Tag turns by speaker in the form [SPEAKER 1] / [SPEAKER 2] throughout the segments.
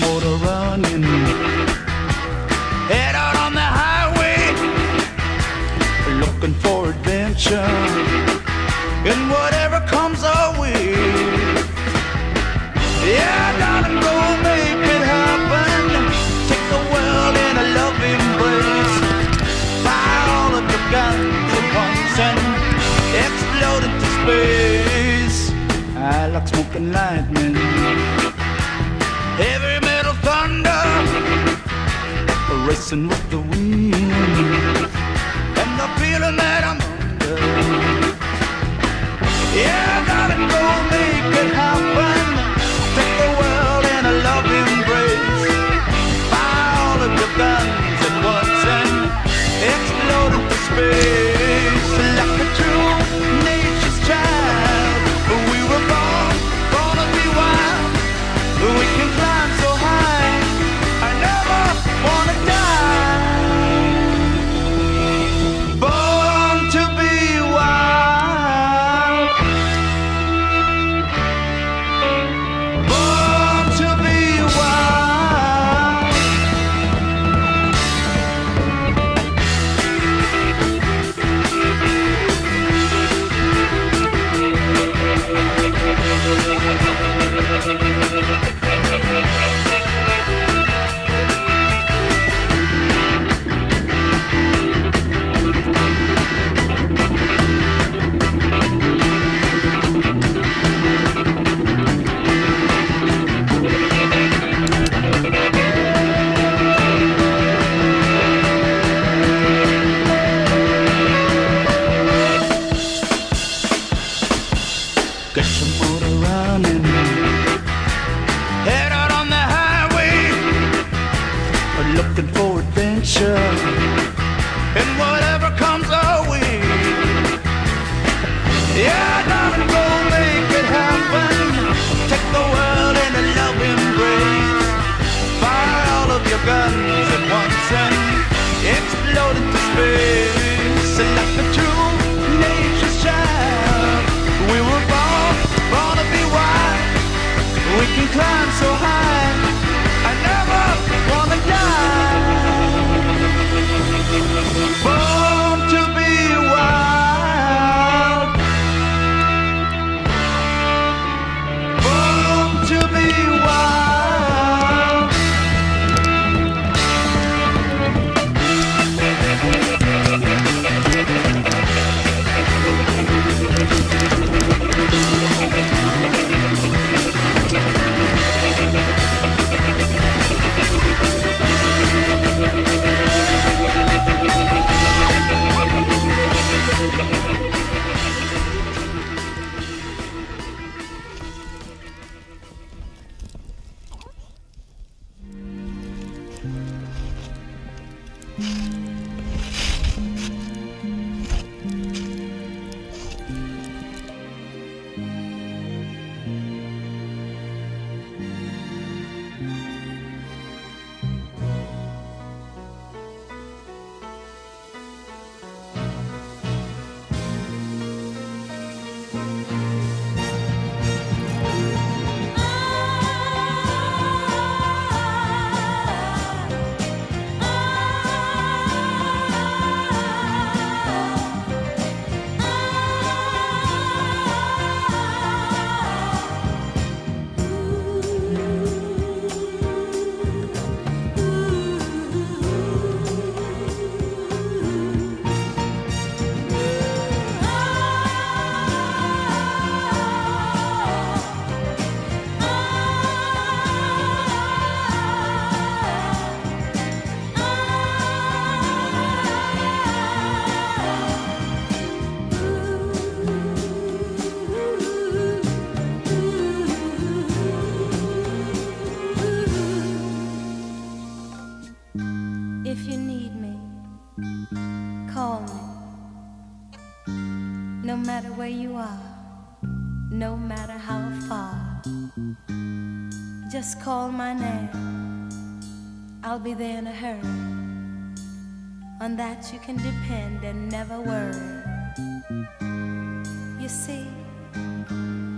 [SPEAKER 1] motor running. Head out on the highway, looking for adventure. And whatever comes our way. Yeah, darling, go make it happen. Take the world in a love embrace. Fire all of your guns at once and explode into space. I like smoking lightning. Racing with the wind, adventure. And whatever
[SPEAKER 2] If you need me, call me. No matter where you are, no matter how far, just call my name. I'll be there in a hurry. On that you can depend and never worry. You see,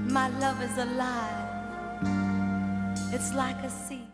[SPEAKER 2] my love is alive. It's like a sea.